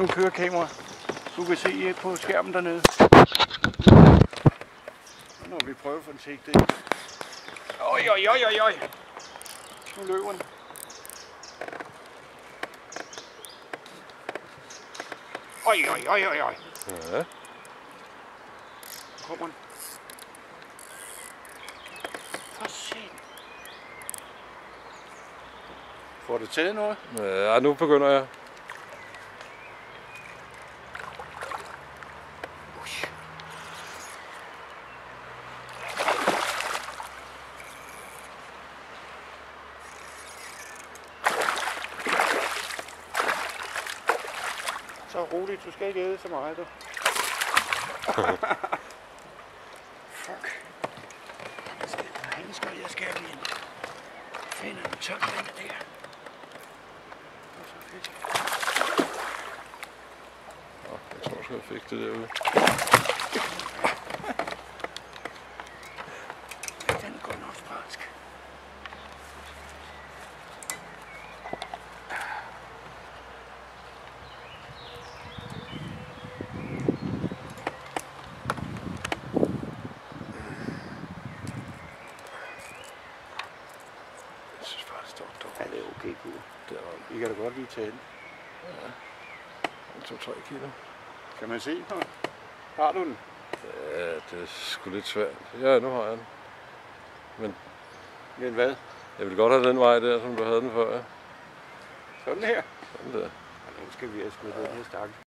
Nu kører kameraet. Du kan se på skærmen dernede. Nu vi prøver for en sigte. Oj, oj, oj, oj, oj. Nu løber den. Oj, oj, oj, oj, oj. Ja. Kommer den. For sent. Får du taget noget? ja, nu begynder jeg. Så roligt, du skal ikke æde så meget, du. Fuck. Jeg skal have handsker, jeg skal lige finde en tør vand der. Og så. Nå, Jeg tror sgu, jeg fik det derude. Den er godt nok fransk. Jeg synes bare, det står Ja, det er okay, gud. Deroppe. Vi kan da godt lige tage den. 2-3 kilo. Kan man se den? Har du den? Ja, det er sgu lidt svært. Ja, nu har jeg den. Men hvad? Jeg vil godt have den vej der, som du havde den før. Ja. Sådan her. Sådan der. Ja, nu skal vi have smidt den her stakke.